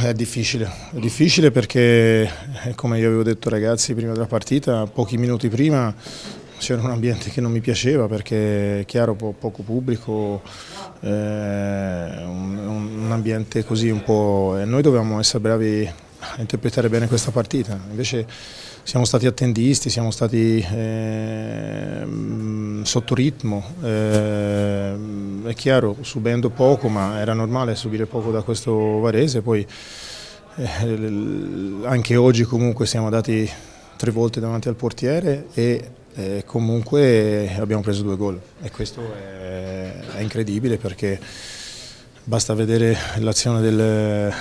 È difficile, è difficile perché eh, come io avevo detto ragazzi prima della partita, pochi minuti prima c'era un ambiente che non mi piaceva perché è chiaro po poco pubblico, eh, un, un, ambiente così un po'... e noi dovevamo essere bravi a interpretare bene questa partita, invece siamo stati attendisti, siamo stati eh, sotto ritmo, eh, è chiaro subendo poco ma era normale subire poco da questo Varese, poi eh, anche oggi comunque siamo andati tre volte davanti al portiere e eh, comunque abbiamo preso due gol e questo è, è incredibile perché basta vedere l'azione del,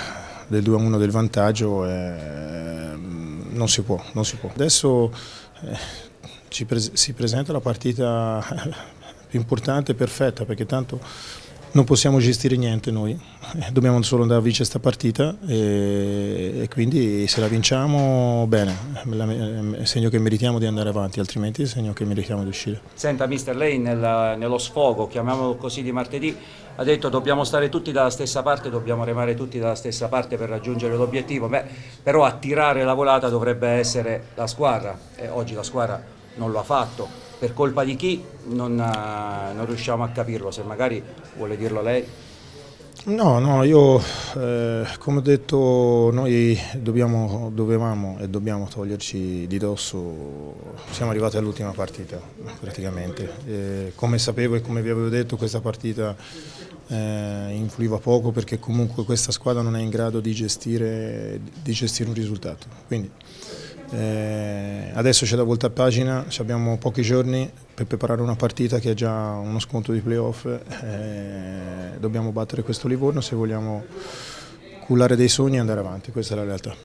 del 2-1 del vantaggio e non si può, non si può. Adesso eh, pres si presenta la partita più importante e perfetta perché tanto non possiamo gestire niente noi, eh, dobbiamo solo andare a vincere questa partita e, e, quindi se la vinciamo bene, è segno che meritiamo di andare avanti, altrimenti è segno che meritiamo di uscire. Senta mister, lei nel, nello sfogo, chiamiamolo così di martedì, ha detto dobbiamo stare tutti dalla stessa parte, dobbiamo remare tutti dalla stessa parte per raggiungere l'obiettivo, però a tirare la volata dovrebbe essere la squadra e oggi la squadra non lo ha fatto per colpa di chi non, uh, non, riusciamo a capirlo, se magari vuole dirlo lei. No, no, io eh, come ho detto noi dobbiamo, dovevamo e dobbiamo toglierci di dosso, siamo arrivati all'ultima partita praticamente, eh, come sapevo e come vi avevo detto questa partita eh, influiva poco perché comunque questa squadra non è in grado di gestire, di gestire un risultato. Quindi, eh, adesso c'è da volta a pagina, abbiamo pochi giorni per preparare una partita che è già uno sconto di playoff, eh, dobbiamo battere questo Livorno se vogliamo cullare dei sogni e andare avanti, questa è la realtà.